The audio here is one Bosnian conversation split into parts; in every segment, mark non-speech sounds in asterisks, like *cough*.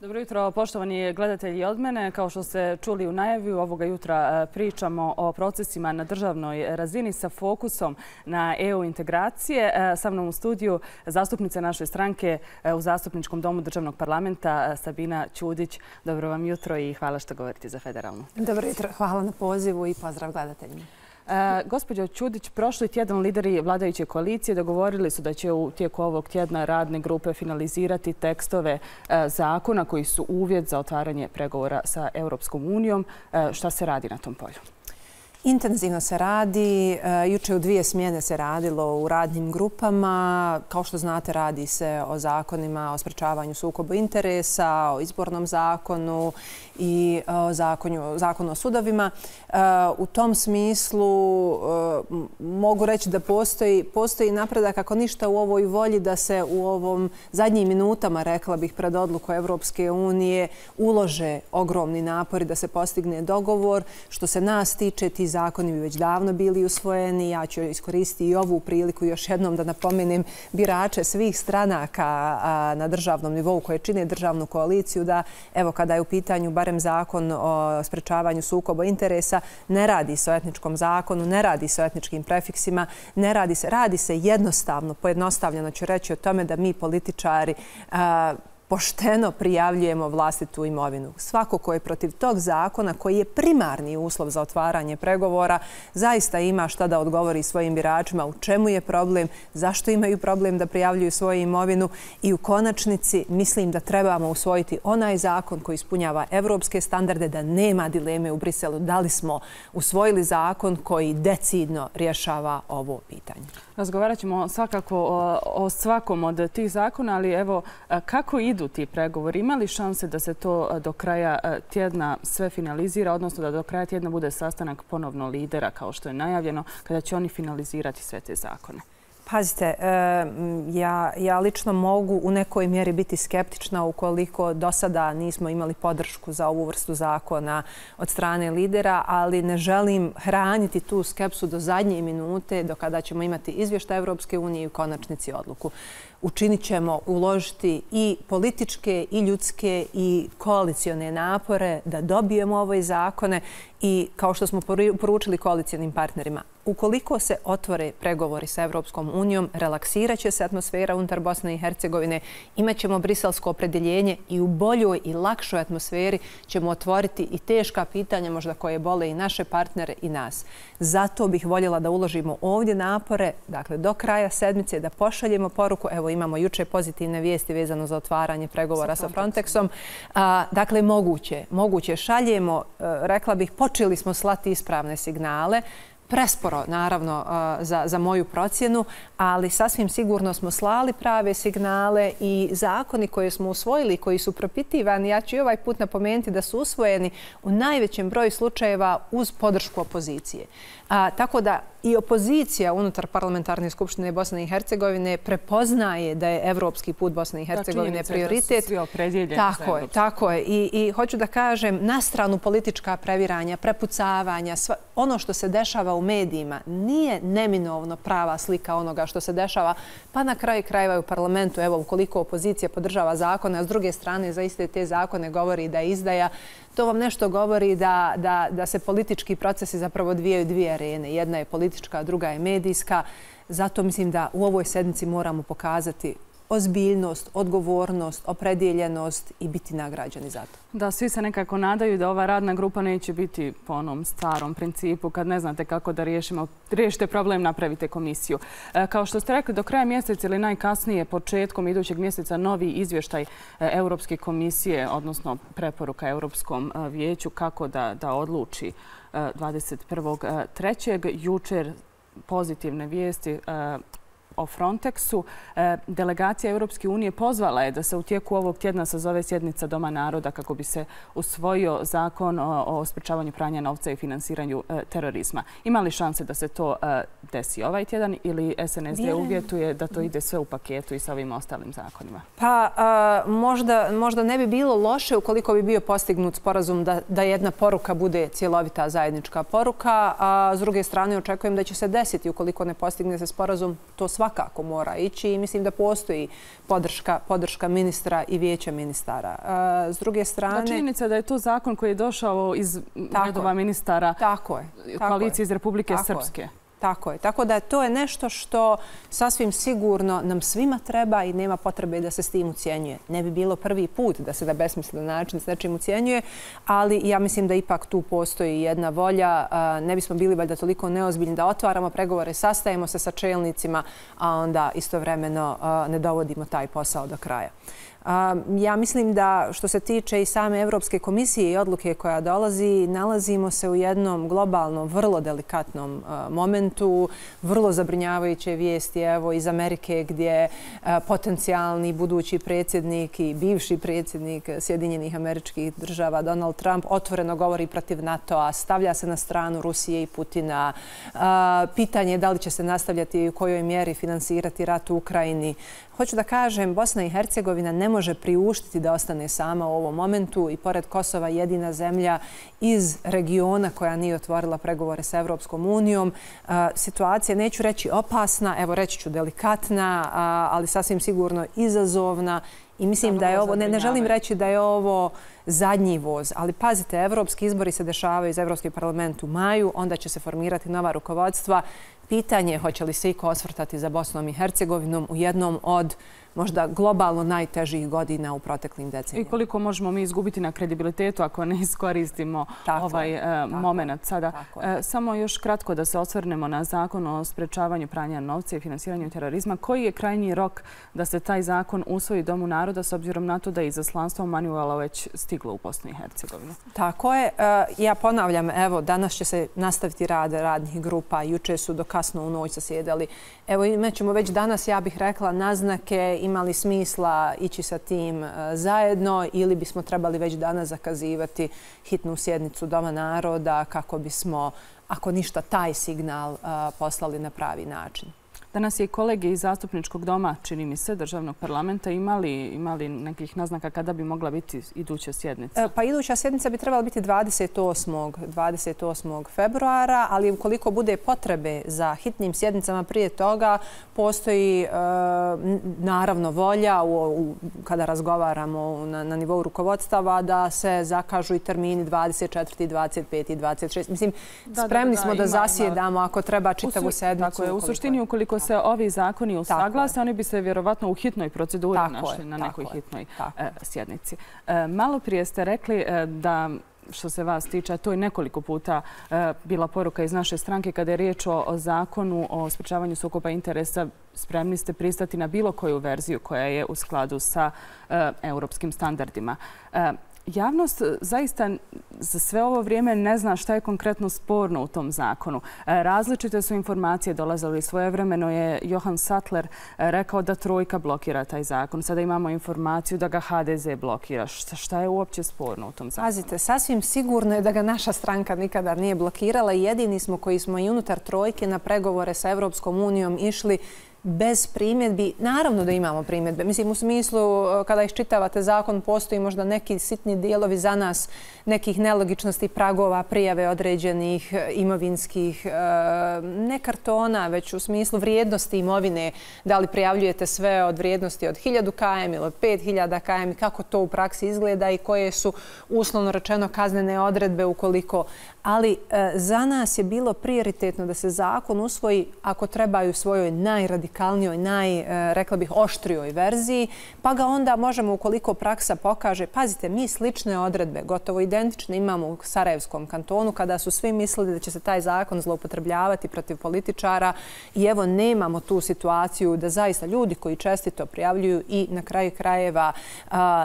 Dobro jutro, poštovani gledatelji od mene. Kao što ste čuli u najavi, ovoga jutra e, pričamo o procesima na državnoj razini sa fokusom na EU integracije. E, sa mnom u studiju zastupnica naše stranke e, u Zastupničkom domu državnog parlamenta Sabina Ćudić. Dobro vam jutro i hvala što govorite za federalnu. Dobro jutro, hvala na pozivu i pozdrav gledateljima. E, gospođo Čudić, prošli tjedan lideri vladajuće koalicije dogovorili su da će u tijeku ovog tjedna radne grupe finalizirati tekstove eh, zakona koji su uvjet za otvaranje pregovora sa Europskom unijom. E, šta se radi na tom polju? Intenzivno se radi. E, juče u dvije smjene se radilo u radnim grupama. Kao što znate, radi se o zakonima o sprečavanju sukobu interesa, o izbornom zakonu i e, o zakonu o sudovima. E, u tom smislu mogu reći da postoji napredak ako ništa u ovoj volji da se u ovom zadnjim minutama, rekla bih, pred odluku Evropske unije ulože ogromni napori da se postigne dogovor. Što se nas tiče, ti zakoni bi već davno bili usvojeni. Ja ću iskoristiti i ovu priliku još jednom da napomenem birače svih stranaka na državnom nivou koje čine državnu koaliciju da evo kada je u pitanju barem zakon o sprečavanju sukoba interesa, ne radi se o etničkom zakonu, ne radi se o etničkim prefiksima, ne radi se, radi se jednostavno, pojednostavljeno ću reći o tome da mi političari pošteno prijavljujemo vlastitu imovinu. Svako ko je protiv tog zakona, koji je primarni uslov za otvaranje pregovora, zaista ima šta da odgovori svojim biračima u čemu je problem, zašto imaju problem da prijavljuju svoju imovinu i u konačnici mislim da trebamo usvojiti onaj zakon koji ispunjava evropske standarde, da nema dileme u Briselu da li smo usvojili zakon koji decidno rješava ovo pitanje. Razgovarat ćemo svakako o svakom od tih zakona, ali evo e, kako idu ti pregovori? Ima li šanse da se to e, do kraja e, tjedna sve finalizira, odnosno da do kraja tjedna bude sastanak ponovno lidera kao što je najavljeno, kada će oni finalizirati sve te zakone? Pazite, e, ja lično mogu u nekoj mjeri biti skeptična ukoliko do sada nismo imali podršku za ovu vrstu zakona od strane lidera, ali ne želim hraniti tu skepsu do zadnje minute do kada ćemo imati izvješta Evropske unije i u konačnici odluku. Učinit ćemo uložiti i političke, i ljudske, i koalicione napore da dobijemo ovoj zakone i kao što smo poručili koalicijonim partnerima, ukoliko se otvore pregovori sa Evropskom unijom, relaksirat će se atmosfera unutar Bosne i Hercegovine, imat ćemo briselsko opredeljenje i u boljoj i lakšoj atmosferi ćemo otvoriti i teška pitanja možda koje bole i naše partnere i nas. Zato bih voljela da uložimo ovdje napore, dakle do kraja sedmice, da pošaljemo poruku. Evo imamo juče pozitivne vijesti vezano za otvaranje pregovora sa Frontexom. Dakle, moguće, moguće šaljemo, e, rekla bih, počeli smo slati ispravne signale presporo, naravno, za, za moju procjenu, ali sasvim sigurno smo slali prave signale i zakoni koje smo usvojili, koji su propitivani, ja ću i ovaj put napomenuti da su usvojeni u najvećem broju slučajeva uz podršku opozicije. A, tako da i opozicija unutar parlamentarne skupštine Bosne i Hercegovine prepoznaje da je evropski put Bosne i Hercegovine prioritet. Tako je, tako je. I, I hoću da kažem, na stranu politička previranja, prepucavanja, sva, ono što se dešava u medijima nije neminovno prava slika onoga što se dešava, pa na kraju krajeva u parlamentu, evo, ukoliko opozicija podržava zakone, a s druge strane za iste te zakone govori da je izdaja, to vam nešto govori da, da, da se politički procesi zapravo dvijaju dvije arene. Jedna je politička, druga je medijska. Zato mislim da u ovoj sednici moramo pokazati ozbiljnost, odgovornost, opredjeljenost i biti nagrađeni za to. Da, svi se nekako nadaju da ova radna grupa neće biti po onom starom principu kad ne znate kako da riješimo, riješite problem, napravite komisiju. E, kao što ste rekli, do kraja mjeseca ili najkasnije početkom idućeg mjeseca novi izvještaj e, Europske komisije, odnosno preporuka Europskom e, vijeću kako da, da odluči e, 21.3. Jučer pozitivne vijesti o Frontexu. E, delegacija Europske unije pozvala je da se u tijeku ovog tjedna sazove sjednica Doma naroda kako bi se usvojio zakon o sprečavanju pranja novca i finansiranju e, terorizma. Ima li šanse da se to e, desi ovaj tjedan ili SNSD uvjetuje da to ide sve u paketu i sa ovim ostalim zakonima? Pa možda, možda ne bi bilo loše ukoliko bi bio postignut sporazum da, da jedna poruka bude cjelovita zajednička poruka, a s druge strane očekujem da će se desiti ukoliko ne postigne se sporazum. To sva svakako mora ići i mislim da postoji podrška ministra i vijeća ministara. S druge strane... Činjenica da je to zakon koji je došao iz redova ministara koalicije iz Republike Srpske. Tako je. Tako da to je nešto što sasvim sigurno nam svima treba i nema potrebe da se s tim ucijenjuje. Ne bi bilo prvi put da se na besmislen način s nečim ucijenjuje, ali ja mislim da ipak tu postoji jedna volja. Ne bismo bili valjda toliko neozbiljni da otvaramo pregovore, sastajemo se sa čelnicima, a onda istovremeno ne dovodimo taj posao do kraja. Ja mislim da što se tiče i same Evropske komisije i odluke koja dolazi, nalazimo se u jednom globalnom, vrlo delikatnom momentu, vrlo zabrinjavajuće vijesti evo, iz Amerike gdje potencijalni budući predsjednik i bivši predsjednik Sjedinjenih američkih država Donald Trump otvoreno govori protiv NATO-a, stavlja se na stranu Rusije i Putina. Pitanje je da li će se nastavljati i u kojoj mjeri finansirati rat u Ukrajini. Hoću da kažem, Bosna i Hercegovina ne može priuštiti da ostane sama u ovom momentu i pored Kosova jedina zemlja iz regiona koja nije otvorila pregovore s Evropskom unijom. Situacija, neću reći opasna, evo reći ću delikatna, ali sasvim sigurno izazovna. I mislim da je ovo, ne, ne želim reći da je ovo zadnji voz, ali pazite, evropski izbori se dešavaju iz Evropskog parlamentu u maju, onda će se formirati nova rukovodstva. Pitanje je hoće li se iko osvrtati za Bosnom i Hercegovinom u jednom od možda globalno najtežih godina u proteklim decenijama. I koliko možemo mi izgubiti na kredibilitetu ako ne iskoristimo ovaj e, moment sada. E, samo još kratko da se osvrnemo na zakon o sprečavanju pranja novca i finansiranju terorizma. Koji je krajnji rok da se taj zakon usvoji Domu naroda s obzirom na to da je izaslanstvo Manuela već stiglo u Bosnu i Hercegovinu? Tako je. E, ja ponavljam, evo, danas će se nastaviti rad radnih grupa. Juče su do kasno u noć zasjedali. Evo, imat ćemo već danas, ja bih rekla, naznake imali smisla ići sa tim e, zajedno ili bismo trebali već danas zakazivati hitnu sjednicu Doma naroda kako bismo, ako ništa, taj signal e, poslali na pravi način. Danas je i kolege iz zastupničkog doma, čini mi se, državnog parlamenta, imali, imali nekih naznaka kada bi mogla biti iduća sjednica? E, pa iduća sjednica bi trebala biti 28. 28. februara, ali ukoliko bude potrebe za hitnim sjednicama prije toga, postoji e, naravno volja u, kada razgovaramo na, na nivou rukovodstava da se zakažu i termini 24. 25. i 26. Mislim, spremni smo da, zasjedamo ako treba čitavu. Tako je, u suštini ukoliko se ovi zakoni usaglase, oni bi se vjerovatno u hitnoj proceduri našli na nekoj hitnoj e, sjednici. E, malo prije ste rekli e, da što se vas tiče, to je nekoliko puta bila poruka iz naše stranke kada je riječ o zakonu o sprečavanju sukoba interesa. Spremni ste pristati na bilo koju verziju koja je u skladu sa europskim standardima. Javnost e, zaista za sve ovo vrijeme ne zna šta je konkretno sporno u tom zakonu. E, različite su informacije dolazili. Svojevremeno je Johan Sattler e, rekao da Trojka blokira taj zakon. Sada imamo informaciju da ga HDZ blokira. Šta je uopće sporno u tom zakonu? Pazite, sasvim sigurno je da ga naša stranka nikada nije blokirala. Jedini smo koji smo i unutar Trojke na pregovore sa Evropskom unijom išli bez primjedbi. Naravno da imamo primjedbe. Mislim, u smislu, e, kada iščitavate zakon, postoji možda neki sitni dijelovi za nas, nekih nelogičnosti, pragova, prijave određenih e, imovinskih, e, ne kartona, već u smislu vrijednosti imovine. Da li prijavljujete sve od vrijednosti od 1000 km ili od 5000 km, kako to u praksi izgleda i koje su uslovno rečeno kaznene odredbe ukoliko ali za nas je bilo prioritetno da se zakon usvoji ako trebaju svojoj najradikalnijoj, naj, e, rekla bih, oštrijoj verziji, pa ga onda možemo, ukoliko praksa pokaže, pazite, mi slične odredbe, gotovo identične, imamo u Sarajevskom kantonu, kada su svi mislili da će se taj zakon zloupotrebljavati protiv političara i evo, nemamo tu situaciju da zaista ljudi koji čestito prijavljuju i na kraju krajeva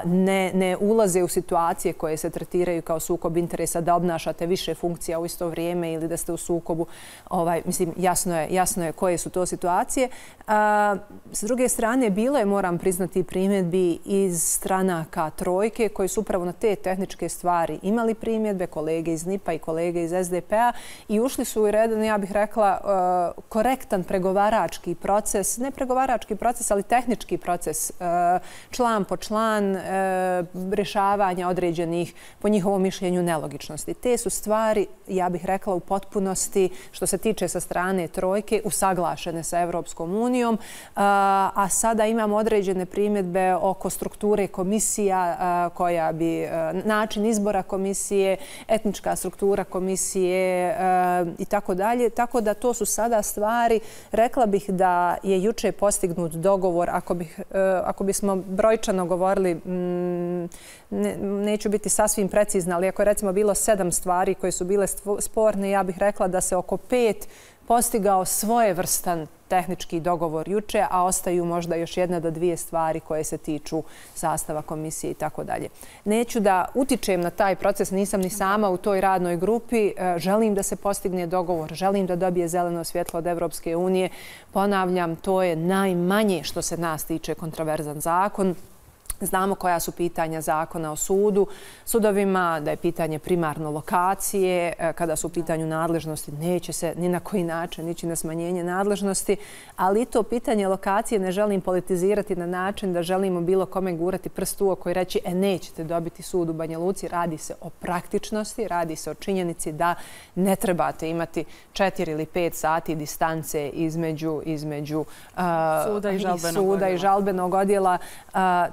ne, ne ulaze u situacije koje se tretiraju kao sukob interesa da obnašate više funkcija u isto vrijeme ili da ste u sukobu. Ovaj, mislim, jasno je, jasno je koje su to situacije. A, s druge strane, bilo je, moram priznati, primjedbi iz stranaka trojke koji su upravo na te tehničke stvari imali primjedbe, kolege iz NIPA i kolege iz SDP-a i ušli su u redan, ja bih rekla, e, korektan pregovarački proces, ne pregovarački proces, ali tehnički proces, e, član po član, e, rješavanja određenih, po njihovom mišljenju, nelogičnosti. Te su stvari stvari, ja bih rekla, u potpunosti, što se tiče sa strane trojke, usaglašene sa Evropskom unijom unijom, a sada imamo određene primjedbe oko strukture komisija koja bi način izbora komisije, etnička struktura komisije i tako dalje. Tako da to su sada stvari. Rekla bih da je juče postignut dogovor, ako bismo brojčano govorili, neću biti sasvim precizna, ali ako je recimo bilo sedam stvari koje su bile sporne, ja bih rekla da se oko pet postigao svojevrstan tehnički dogovor juče, a ostaju možda još jedna do dvije stvari koje se tiču sastava komisije i tako dalje. Neću da utičem na taj proces, nisam ni sama u toj radnoj grupi. E, želim da se postigne dogovor, želim da dobije zeleno svjetlo od Evropske unije. Ponavljam, to je najmanje što se nas tiče kontroverzan zakon. Znamo koja su pitanja zakona o sudu, sudovima, da je pitanje primarno lokacije, e, kada su u pitanju nadležnosti, neće se ni na koji način nići na smanjenje nadležnosti, ali to pitanje lokacije ne želim politizirati na način da želimo bilo kome gurati prst u oko i reći e, nećete dobiti sud u Banja Luci. Radi se o praktičnosti, radi se o činjenici da ne trebate imati četiri ili pet sati distance između, između i žalbenog, suda i žalbenog odjela.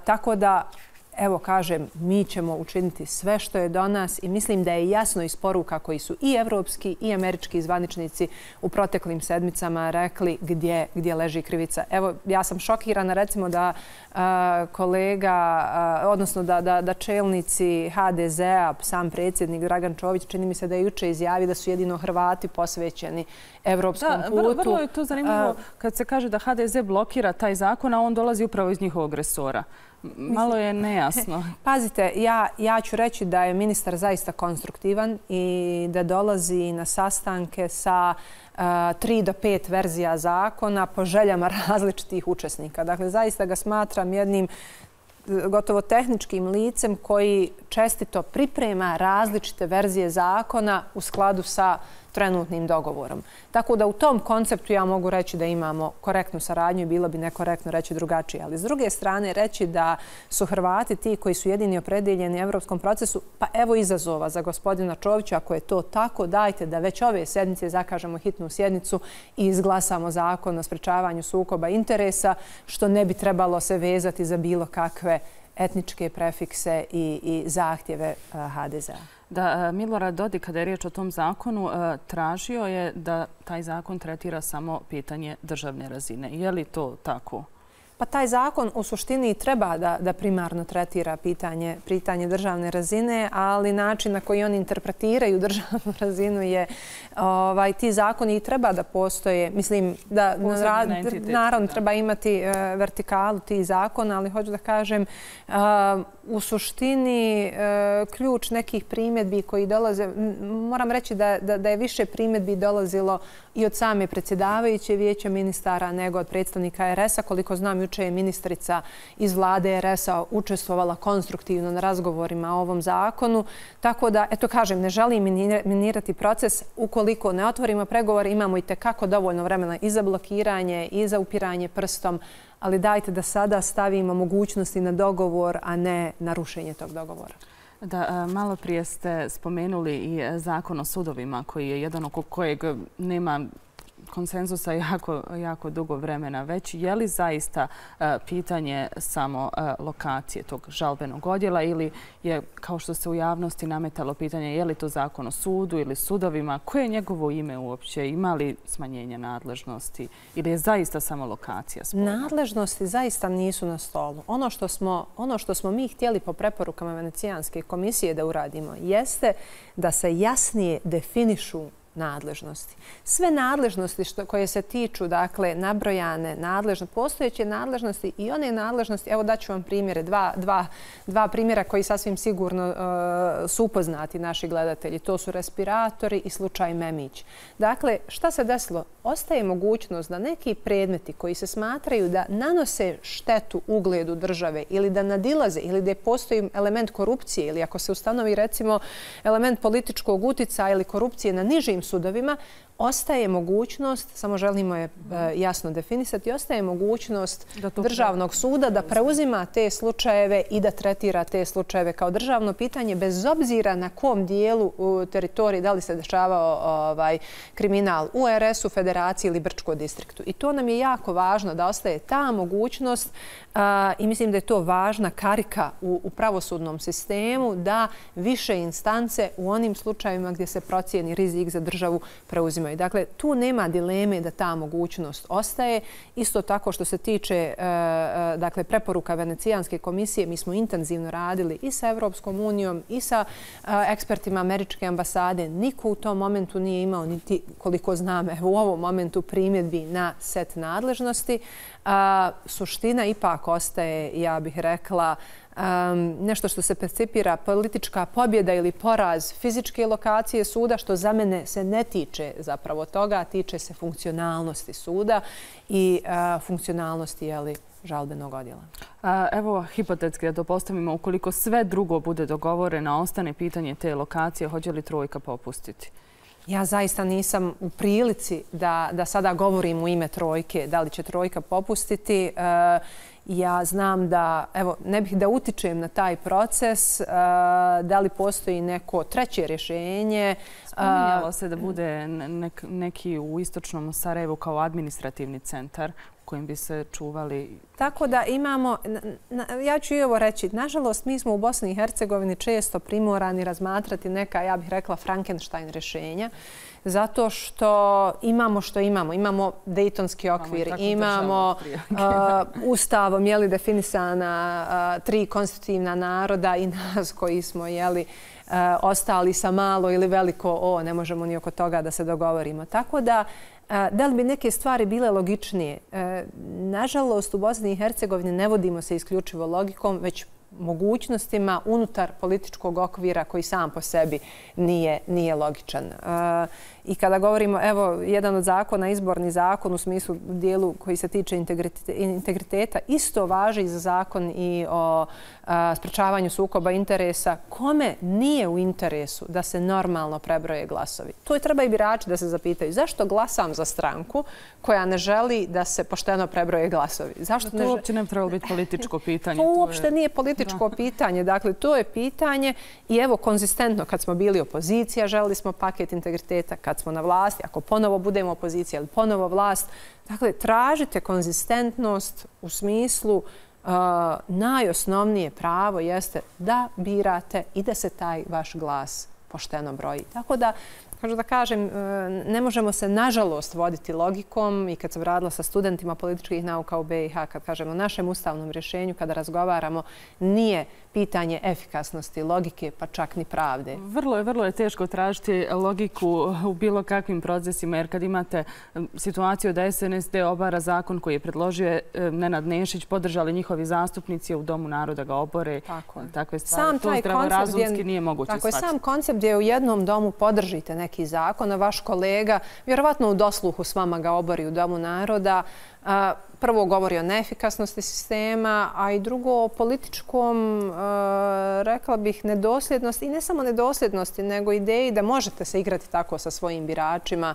Tako da evo kažem, mi ćemo učiniti sve što je do nas i mislim da je jasno iz poruka koji su i evropski i američki zvaničnici u proteklim sedmicama rekli gdje, gdje leži krivica. Evo, ja sam šokirana recimo da kolega, odnosno da, da, da čelnici HDZ-a, sam predsjednik Dragan Čović, čini mi se da je juče izjavi da su jedino Hrvati posvećeni evropskom da, putu. Vrlo je to zanimljivo kad se kaže da HDZ blokira taj zakon, a on dolazi upravo iz njihovog resora. Malo je nejasno. *laughs* Pazite, ja, ja ću reći da je ministar zaista konstruktivan i da dolazi na sastanke sa uh, tri do pet verzija zakona po željama *laughs* različitih učesnika. Dakle, zaista ga smatram jednim gotovo tehničkim licem koji čestito priprema različite verzije zakona u skladu sa trenutnim dogovorom. Tako da u tom konceptu ja mogu reći da imamo korektnu saradnju i bilo bi nekorektno reći drugačije. Ali s druge strane reći da su Hrvati ti koji su jedini opredeljeni u evropskom procesu, pa evo izazova za gospodina Čovića, ako je to tako, dajte da već ove sedmice zakažemo hitnu sjednicu i izglasamo zakon o sprečavanju sukoba interesa, što ne bi trebalo se vezati za bilo kakve etničke prefikse i, i zahtjeve eh, HDZ-a da eh, Milorad Dodik, kada je riječ o tom zakonu, eh, tražio je da taj zakon tretira samo pitanje državne razine. Je li to tako? Pa taj zakon u suštini treba da, da primarno tretira pitanje, pitanje državne razine, ali način na koji oni interpretiraju *laughs* državnu razinu je ovaj, ti zakoni i treba da postoje. Mislim da rad, naravno da. treba imati uh, vertikalu ti zakona, ali hoću da kažem uh, u suštini uh, ključ nekih primjedbi koji dolaze, moram reći da, da, da je više primjedbi dolazilo i od same predsjedavajuće vijeća ministara nego od predstavnika RS-a. Koliko znam, juče je ministrica iz vlade RS-a učestvovala konstruktivno na razgovorima o ovom zakonu. Tako da, eto kažem, ne želim minirati proces. Ukoliko ne otvorimo pregovor, imamo i tekako dovoljno vremena i za blokiranje i za upiranje prstom, ali dajte da sada stavimo mogućnosti na dogovor, a ne na rušenje tog dogovora. Da, e, malo prije ste spomenuli i e, zakon o sudovima koji je jedan oko kojeg nema konsenzusa jako, jako dugo vremena već. Je li zaista e, pitanje samo e, lokacije tog žalbenog odjela ili je, kao što se u javnosti nametalo pitanje, je li to zakon o sudu ili sudovima? Koje je njegovo ime uopće? Ima li smanjenje nadležnosti ili je zaista samo lokacija sporna? Nadležnosti zaista nisu na stolu. Ono što smo, ono što smo mi htjeli po preporukama Venecijanske komisije da uradimo jeste da se jasnije definišu nadležnosti. Sve nadležnosti što, koje se tiču, dakle, nabrojane nadležnosti, postojeće nadležnosti i one nadležnosti, evo daću vam primjere, dva, dva, dva primjera koji sasvim sigurno uh, su upoznati naši gledatelji. To su respiratori i slučaj Memić. Dakle, šta se desilo? Ostaje mogućnost da neki predmeti koji se smatraju da nanose štetu ugledu države ili da nadilaze ili da postoji element korupcije ili ako se ustanovi recimo element političkog utica ili korupcije na nižim sudovima, ostaje mogućnost, samo želimo je e, jasno definisati, ostaje mogućnost državnog suda da preuzima te slučajeve i da tretira te slučajeve kao državno pitanje bez obzira na kom dijelu u teritoriji, da li se dešavao ovaj, kriminal u RS-u, Federaciji ili Brčko distriktu. I to nam je jako važno da ostaje ta mogućnost i mislim da je to važna karika u pravosudnom sistemu da više instance u onim slučajima gdje se procijeni rizik za državu preuzimaju. Dakle, tu nema dileme da ta mogućnost ostaje. Isto tako što se tiče e, e, dakle, preporuka Venecijanske komisije, mi smo intenzivno radili i sa Evropskom unijom i sa e, ekspertima Američke ambasade. Niko u tom momentu nije imao, niti koliko znam, u ovom momentu primjedbi na set nadležnosti. Suština ipak ostaje, ja bih rekla, nešto što se percipira politička pobjeda ili poraz fizičke lokacije suda, što za mene se ne tiče zapravo toga, tiče se funkcionalnosti suda i funkcionalnosti žalbenog odjela. Evo, hipotetski da to postavimo, ukoliko sve drugo bude dogovoreno, ostane pitanje te lokacije, hoće li trojka popustiti? Ja zaista nisam u prilici da sada govorim u ime trojke, da li će trojka popustiti. Ja znam da, evo, ne bih da utičem na taj proces, eh, da li postoji neko treće rješenje. Spominjalo se da bude neki u istočnom Sarajevu kao administrativni centar kojim bi se čuvali. Tako da imamo, ja ću i ovo reći, nažalost mi smo u Bosni i Hercegovini često primorani razmatrati neka, ja bih rekla, Frankenstein rješenja zato što imamo što imamo. Imamo Dejtonski okvir, imamo *laughs* ustavom jeli, definisana tri konstitutivna naroda i nas koji smo jeli, Eh, ostali sa malo ili veliko o, ne možemo ni oko toga da se dogovorimo. Tako da, eh, da li bi neke stvari bile logičnije? Eh, nažalost, u Bosni i Hercegovini ne vodimo se isključivo logikom, već mogućnostima unutar političkog okvira koji sam po sebi nije, nije logičan. I kada govorimo, evo, jedan od zakona, izborni zakon u smislu dijelu koji se tiče integriteta, isto važi za zakon i o sprečavanju sukoba interesa. Kome nije u interesu da se normalno prebroje glasovi? To je treba i birači da se zapitaju. Zašto glasam za stranku koja ne želi da se pošteno prebroje glasovi? Zašto to uopće ne trebalo biti političko *laughs* pitanje. To uopšte nije političko pitanje. Dakle, to je pitanje i evo, konzistentno, kad smo bili opozicija, želili smo paket integriteta. Kad smo na vlasti, ako ponovo budemo opozicija ili ponovo vlast, dakle, tražite konzistentnost u smislu uh, najosnovnije pravo jeste da birate i da se taj vaš glas pošteno broji. Tako da, Kažu da kažem, uh, ne možemo se nažalost voditi logikom i kad sam radila sa studentima političkih nauka u BiH, kad kažemo našem ustavnom rješenju, kada razgovaramo, nije pitanje efikasnosti, logike, pa čak ni pravde. Vrlo je, vrlo je teško tražiti logiku u bilo kakvim procesima, jer kad imate situaciju da SNSD obara zakon koji je predložio Nenad Nešić, podržali njihovi zastupnici u Domu naroda ga obore, tako takve stvari. Sam to zdravorazumski nije moguće tako shvatiti. Sam koncept gdje u jednom domu podržite neki zakon, a vaš kolega, vjerovatno u dosluhu s vama ga obori u Domu naroda, prvo govori o neefikasnosti sistema, a i drugo o političkom, rekla bih, nedosljednosti. I ne samo nedosljednosti, nego ideji da možete se igrati tako sa svojim biračima,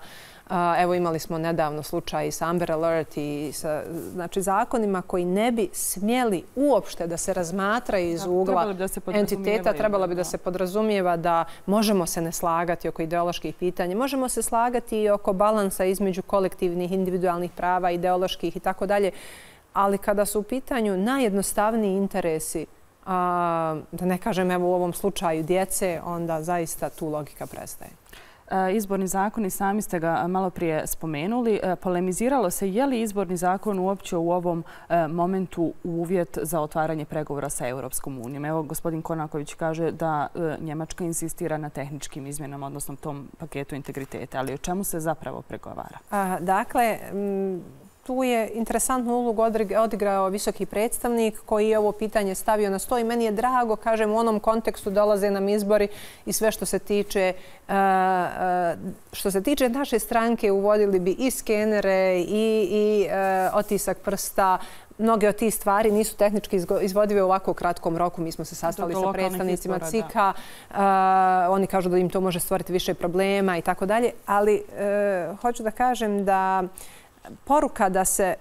Evo imali smo nedavno slučaj sa Amber Alert i sa znači, zakonima koji ne bi smjeli uopšte da se razmatra iz ugla entiteta. Trebalo bi da se podrazumijeva da možemo se ne slagati oko ideoloških pitanja. Možemo se slagati i oko balansa između kolektivnih, individualnih prava, ideoloških i tako dalje. Ali kada su u pitanju najjednostavniji interesi, da ne kažem evo u ovom slučaju djece, onda zaista tu logika prestaje. E, izborni zakon i sami ste ga malo prije spomenuli. E, polemiziralo se je li izborni zakon uopće u ovom e, momentu uvjet za otvaranje pregovora sa Europskom unijom. Evo, gospodin Konaković kaže da Njemačka insistira na tehničkim izmjenama, odnosno tom paketu integriteta. Ali o čemu se zapravo pregovara? Dakle, tu je interesantnu ulogu odigrao visoki predstavnik koji je ovo pitanje stavio na sto i meni je drago, kažem, u onom kontekstu dolaze nam izbori i sve što se tiče uh, uh, što se tiče naše stranke uvodili bi i skenere i, i uh, otisak prsta, Mnoge od tih stvari nisu tehnički izvodive u ovako kratkom roku. Mi smo se sastali sa predstavnicima CIKA. Oni kažu da im to može stvoriti više problema i tako dalje. Ali hoću da kažem da poruka da se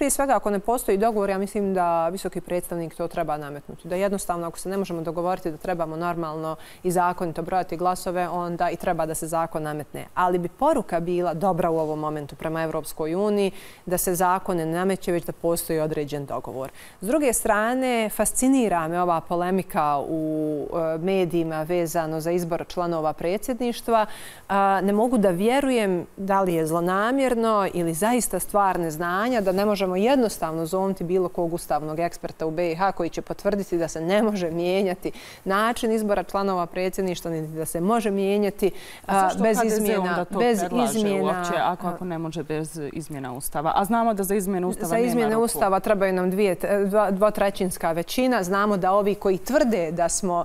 prije svega ako ne postoji dogovor, ja mislim da visoki predstavnik to treba nametnuti. Da jednostavno ako se ne možemo dogovoriti da trebamo normalno i zakonito brojati glasove, onda i treba da se zakon nametne. Ali bi poruka bila dobra u ovom momentu prema Evropskoj uniji da se zakone nameće već da postoji određen dogovor. S druge strane, fascinira me ova polemika u e, medijima vezano za izbor članova predsjedništva. E, ne mogu da vjerujem da li je zlonamjerno ili zaista stvarne znanja da ne možemo možemo jednostavno zovniti bilo kog ustavnog eksperta u BiH koji će potvrditi da se ne može mijenjati način izbora članova predsjedništva, niti da se može mijenjati bez izmjena. Bez izmjena. Ako, ako ne može bez izmjena ustava. A znamo da za izmjene ustava za izmjene ustava trebaju nam dvije, dvotrećinska većina. Znamo da ovi koji tvrde da smo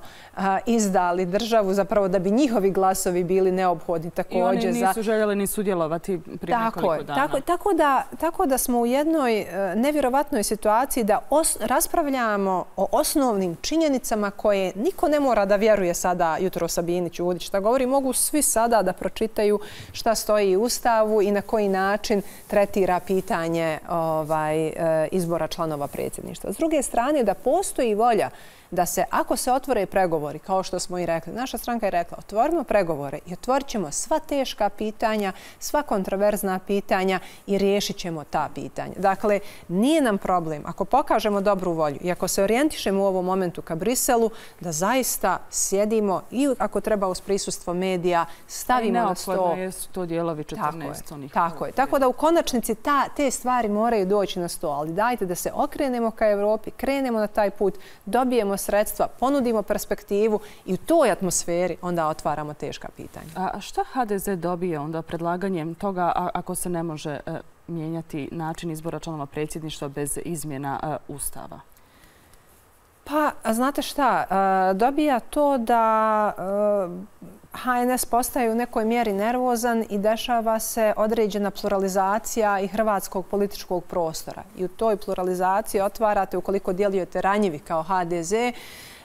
izdali državu, zapravo da bi njihovi glasovi bili neophodni također. I oni nisu željeli ni sudjelovati prije nekoliko dana. Tako, tako, da, tako da smo u jednoj jednoj e, nevjerovatnoj situaciji da raspravljamo o osnovnim činjenicama koje niko ne mora da vjeruje sada jutro Sabinić Udić. Šta govori, mogu svi sada da pročitaju šta stoji u Ustavu i na koji način tretira pitanje ovaj, e, izbora članova predsjedništva. S druge strane, da postoji volja da se ako se otvore pregovori, kao što smo i rekli, naša stranka je rekla, otvorimo pregovore i otvorit ćemo sva teška pitanja, sva kontroverzna pitanja i riješit ćemo ta pitanja. Dakle, nije nam problem ako pokažemo dobru volju i ako se orijentišemo u ovom momentu ka Briselu, da zaista sjedimo i ako treba uz prisustvo medija, stavimo na sto... Neophodno je to dijelovi 14. Tako je. Tako je. Tako da u konačnici ta, te stvari moraju doći na sto, ali dajte da se okrenemo ka Evropi, krenemo na taj put, dobijemo sredstva, ponudimo perspektivu i u toj atmosferi onda otvaramo teška pitanja. A šta HDZ dobije onda predlaganjem toga ako se ne može e, mijenjati način izbora članova predsjedništva bez izmjena e, Ustava? Pa, znate šta, e, dobija to da HNS postaje u nekoj mjeri nervozan i dešava se određena pluralizacija i hrvatskog političkog prostora. I u toj pluralizaciji otvarate, ukoliko djelujete ranjivi kao HDZ,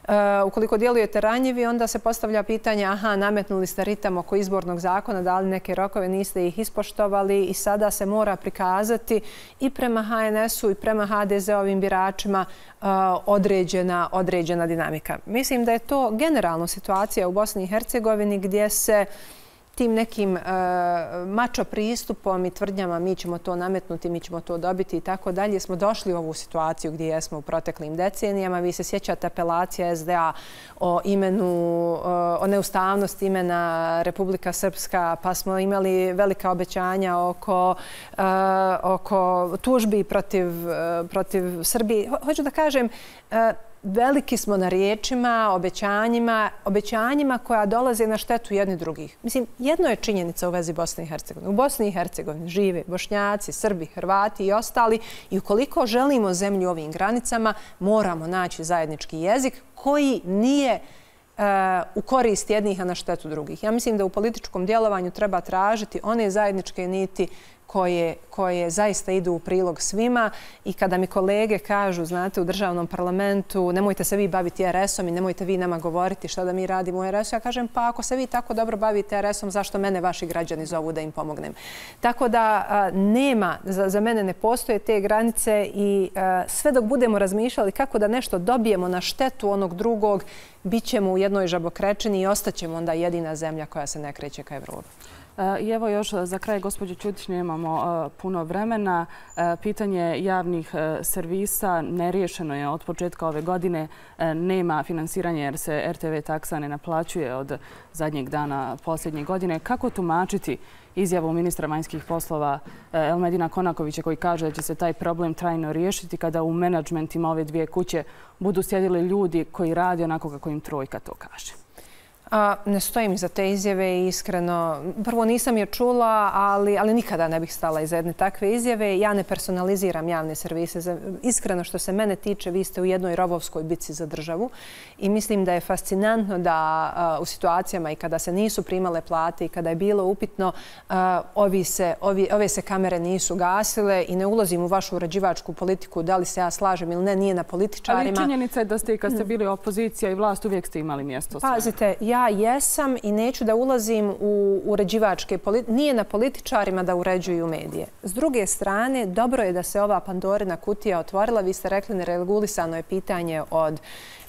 E, ukoliko djelujete ranjivi, onda se postavlja pitanje, aha, nametnuli ste ritam oko izbornog zakona, dali neke rokove, niste ih ispoštovali i sada se mora prikazati i prema HNS-u i prema HDZ-ovim biračima e, određena, određena dinamika. Mislim da je to generalno situacija u Bosni i Hercegovini gdje se tim nekim e, mačo pristupom i tvrdnjama mi ćemo to nametnuti, mi ćemo to dobiti i tako dalje, smo došli u ovu situaciju gdje jesmo u proteklim decenijama. Vi se sjećate apelacija SDA o imenu, e, o neustavnosti imena Republika Srpska, pa smo imali velika obećanja oko, e, oko tužbi protiv, protiv Srbije. Hoću da kažem, veliki smo na riječima, obećanjima, obećanjima koja dolaze na štetu jedni drugih. Mislim, jedno je činjenica u vezi Bosne i Hercegovine. U Bosni i Hercegovini žive bošnjaci, srbi, hrvati i ostali i ukoliko želimo zemlju ovim granicama, moramo naći zajednički jezik koji nije uh, u korist jednih, a na štetu drugih. Ja mislim da u političkom djelovanju treba tražiti one zajedničke niti koje, koje zaista idu u prilog svima i kada mi kolege kažu, znate, u državnom parlamentu nemojte se vi baviti RS-om i nemojte vi nama govoriti šta da mi radimo u RS-u, ja kažem pa ako se vi tako dobro bavite RS-om, zašto mene vaši građani zovu da im pomognem? Tako da a, nema, za, za mene ne postoje te granice i a, sve dok budemo razmišljali kako da nešto dobijemo na štetu onog drugog, bit ćemo u jednoj žabokrečini i ostaćemo onda jedina zemlja koja se ne kreće ka Evropi. I evo još za kraj, gospođo Ćutić, nemamo e, puno vremena. E, pitanje javnih e, servisa neriješeno je od početka ove godine. Nema finansiranja jer se RTV taksa ne naplaćuje od zadnjeg dana posljednje godine. Kako tumačiti izjavu ministra vanjskih poslova Elmedina Konakovića koji kaže da će se taj problem trajno riješiti kada u menadžmentima ove dvije kuće budu sjedili ljudi koji radi onako kako im trojka to kaže? Ne stojim iza te izjave i iskreno, prvo nisam je čula, ali, ali nikada ne bih stala iza jedne takve izjave. Ja ne personaliziram javne servise. Iskreno što se mene tiče, vi ste u jednoj rovovskoj bici za državu i mislim da je fascinantno da u situacijama i kada se nisu primale plate i kada je bilo upitno, ovi se, ovi, ove se kamere nisu gasile i ne ulazim u vašu urađivačku politiku, da li se ja slažem ili ne, nije na političarima. Ali činjenica je da ste kad ste bili opozicija i vlast uvijek ste imali mjesto. Pazite, ja jesam i neću da ulazim u uređivačke politike. Nije na političarima da uređuju medije. S druge strane, dobro je da se ova Pandorina kutija otvorila. Vi ste rekli neregulisano je pitanje od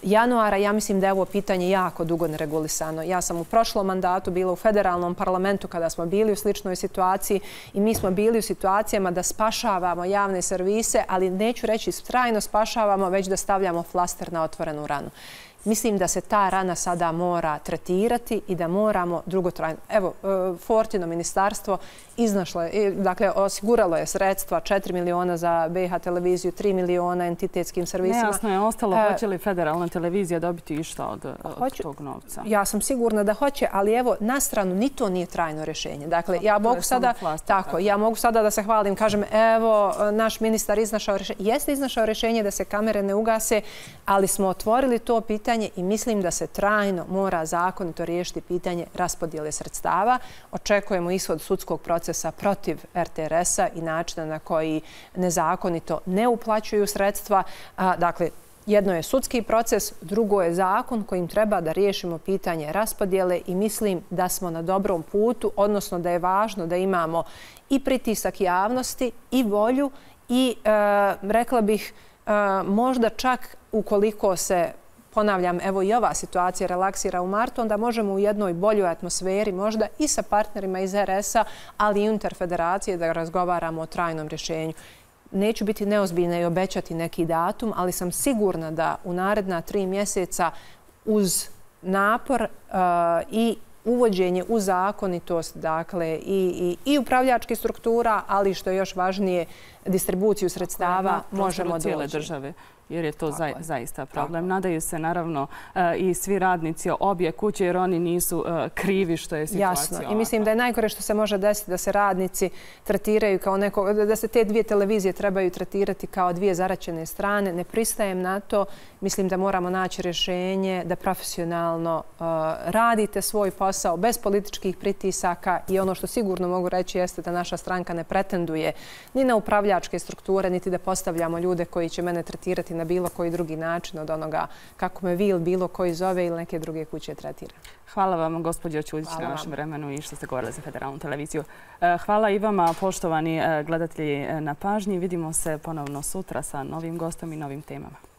januara. Ja mislim da je ovo pitanje jako dugo neregulisano. Ja sam u prošlom mandatu bila u federalnom parlamentu kada smo bili u sličnoj situaciji i mi smo bili u situacijama da spašavamo javne servise, ali neću reći trajno spašavamo, već da stavljamo flaster na otvorenu ranu. Mislim da se ta rana sada mora tretirati i da moramo drugotrajno. Evo, e, Fortino ministarstvo iznašlo je, dakle, osiguralo je sredstva 4 miliona za BiH televiziju, 3 miliona entitetskim servisima. Nejasno je ostalo, e, hoće li federalna televizija dobiti išta od, od tog novca? Ja sam sigurna da hoće, ali evo, na stranu, ni to nije trajno rješenje. Dakle, ja mogu sada, tako, ja mogu sada da se hvalim, kažem, evo, naš ministar iznašao rješenje. Jeste iznašao rješenje da se kamere ne ugase, ali smo otvorili to pitanje pitanje i mislim da se trajno mora zakonito riješiti pitanje raspodijele sredstava. Očekujemo ishod sudskog procesa protiv RTRS-a i načina na koji nezakonito ne uplaćuju sredstva. Dakle, jedno je sudski proces, drugo je zakon kojim treba da riješimo pitanje raspodjele i mislim da smo na dobrom putu, odnosno da je važno da imamo i pritisak javnosti i volju i e, rekla bih e, možda čak ukoliko se ponavljam, evo i ova situacija relaksira u martu, onda možemo u jednoj boljoj atmosferi, možda i sa partnerima iz RS-a, ali i unutar federacije da razgovaramo o trajnom rješenju. Neću biti neozbiljna i obećati neki datum, ali sam sigurna da u naredna tri mjeseca uz napor uh, i uvođenje u zakonitost, dakle, i, i, i upravljačke struktura, ali što je još važnije, distribuciju sredstava, možemo doći. države jer je to zaista problem. Nadaju se naravno e, i svi radnici obje kuće jer oni nisu e, krivi što je situacija. Jasno. I mislim da je najgore što se može desiti da se radnici tretiraju kao neko, da se te dvije televizije trebaju tretirati kao dvije zaraćene strane. Ne pristajem na to. Mislim da moramo naći rješenje da profesionalno e, radite svoj posao bez političkih pritisaka i ono što sigurno mogu reći jeste da naša stranka ne pretenduje ni na upravljačke strukture, niti da postavljamo ljude koji će mene tretirati na bilo koji drugi način od onoga kako me vi ili bilo koji zove ili neke druge kuće tretira. Hvala vam, gospođo Čudić, na vašem vremenu i što ste govorili za federalnu televiziju. E, hvala i vama, poštovani e, gledatelji, e, na pažnji. Vidimo se ponovno sutra sa novim gostom i novim temama.